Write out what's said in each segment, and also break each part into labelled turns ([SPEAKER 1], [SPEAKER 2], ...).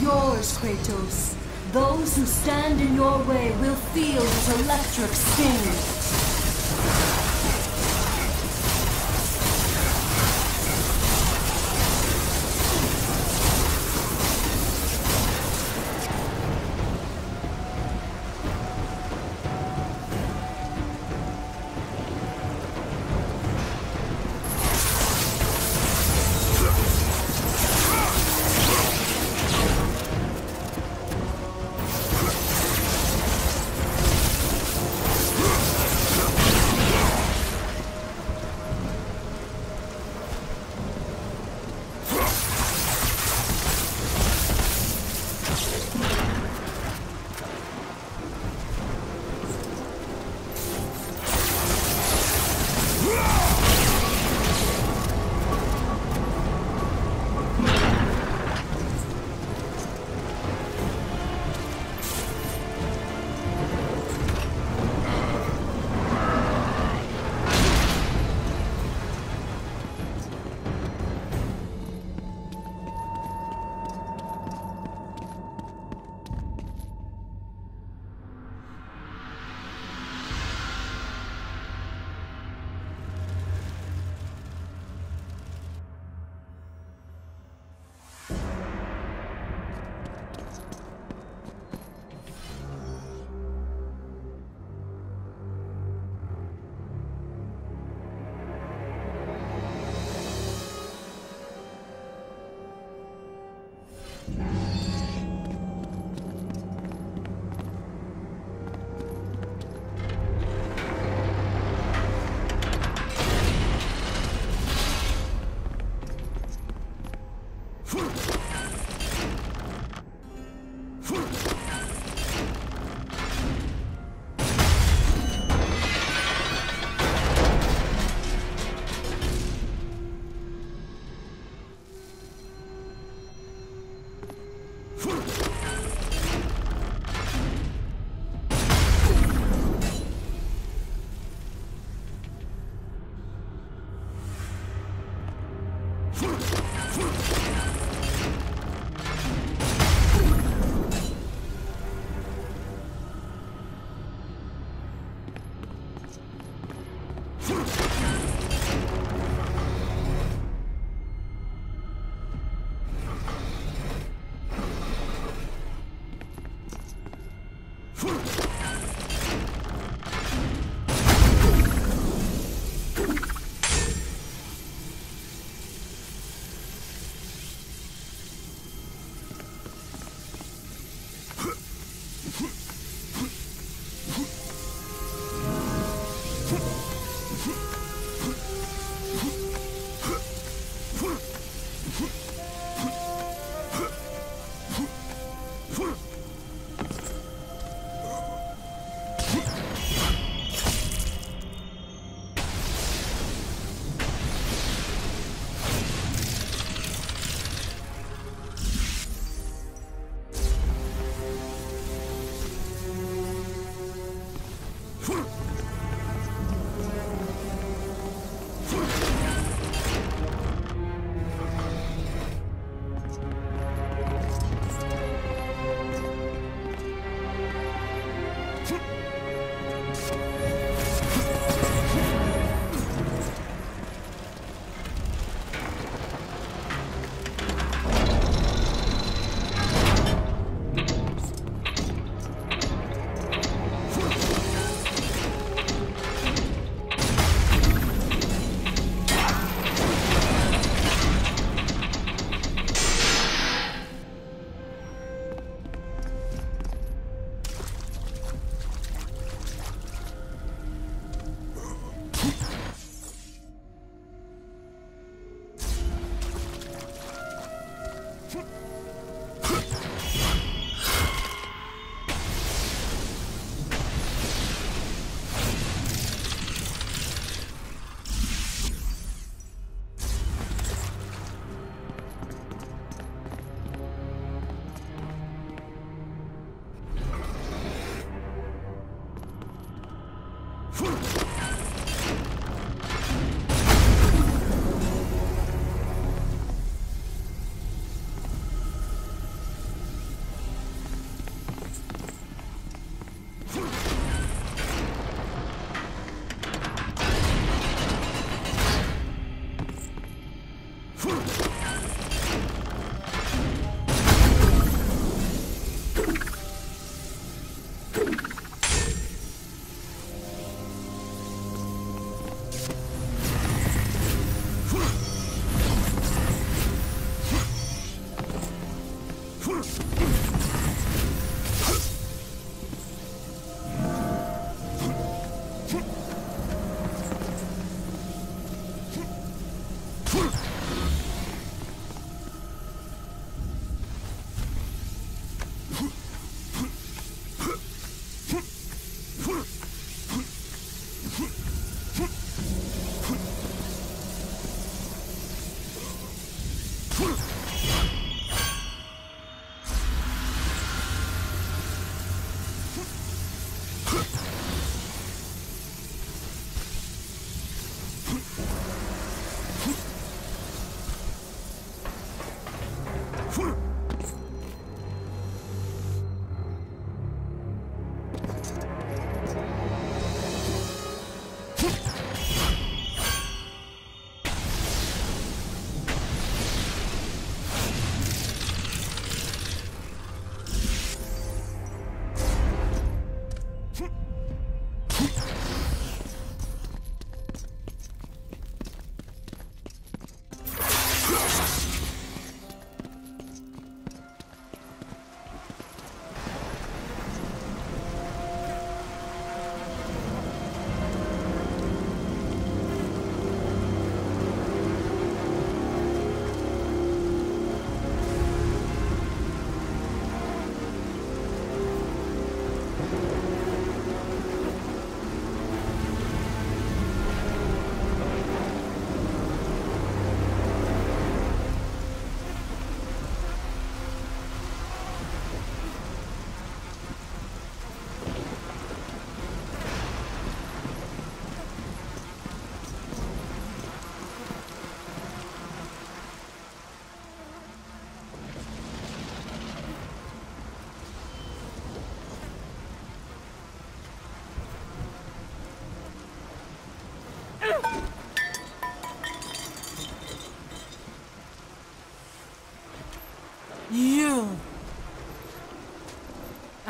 [SPEAKER 1] yours, Kratos. Those who stand in your way will feel its electric sting.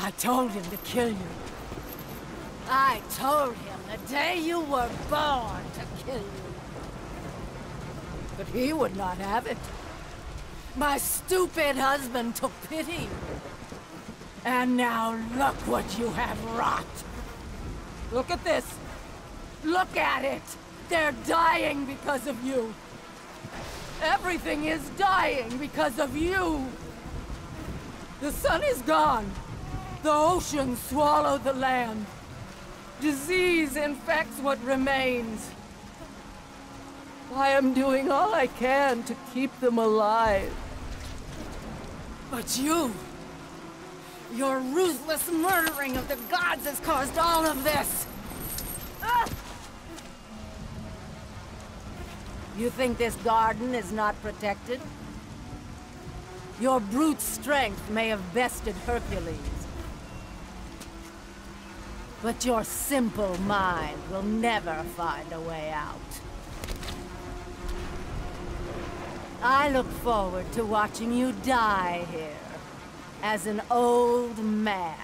[SPEAKER 2] I told him to kill you. I told him the day you were born to kill you. But he would not have it. My stupid husband took pity. And now look what you have wrought. Look at this. Look at it. They're dying because of you. Everything is dying because of you. The sun is gone. The ocean swallowed the land. Disease infects what remains. I am doing all I can to keep them alive. But you... Your ruthless murdering of the gods has caused all of this! Ah! You think this garden is not protected? Your brute strength may have bested Hercules. But your simple mind will never find a way out. I look forward to watching you die here, as an old man.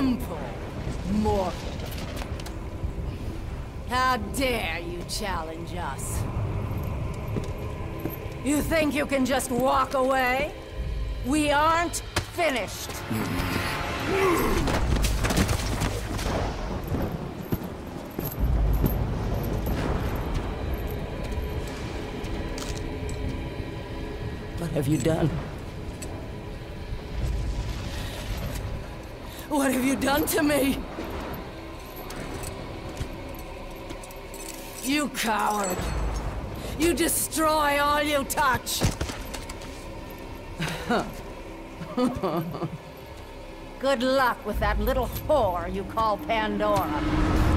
[SPEAKER 2] Simple mortal. How dare you challenge us? You think you can just walk away? We aren't finished.
[SPEAKER 3] What have you done?
[SPEAKER 2] Done to me? You coward! You destroy all you touch! Good luck with that little whore you call Pandora.